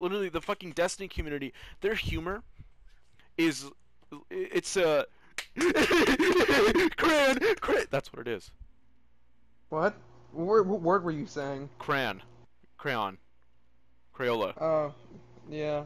literally the fucking Destiny community, their humor is it's uh, a cran cran. That's what it is. What? What, what word were you saying? Cran, crayon, Crayola. Oh, yeah.